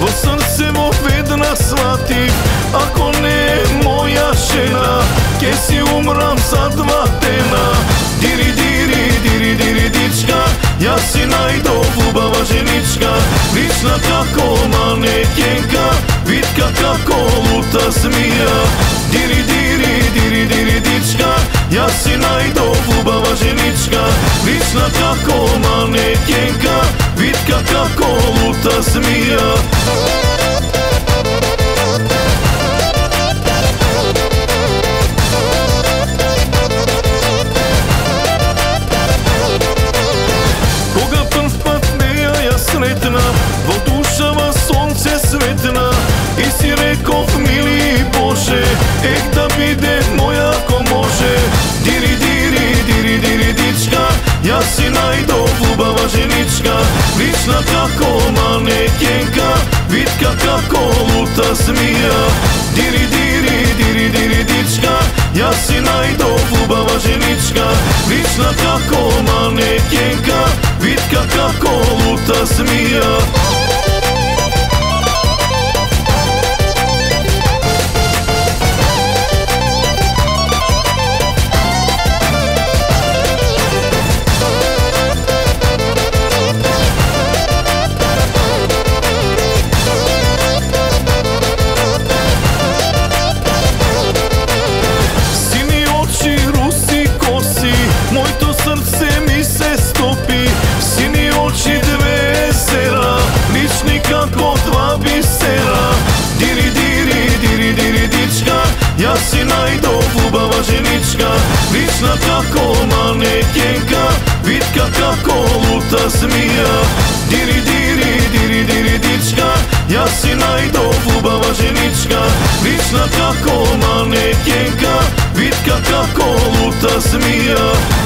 во срце во ведна сватив. Ако не е моја жена Ке си умрам за два тена Дири, дири, дири, дири, дичка Јас си најдов убава женичка. Лична како манекенка Витка како лута змија. Дири, дири, дири, дири, дичка Јас си најдов убава женичка. Лична како манекенка Витка како лута змија. Сретна Во душава сонце светна И си реков, мили Боже Ек да биде моја ако може. Дири, дири, дири, дири, дичка Јас си најдо женичка. Лична како манекенка Витка како лута змија. Дири, дири, дири, дири, дичка Јас си најдо женичка. Лична како манекенка Витка како лута змија. Си најдов убава женичка Вична како манекенка Витка како лута змија. Дири, дири, дири, дири, дичка Јас си најдов убава женичка Вична како манекенка Витка како лута змија.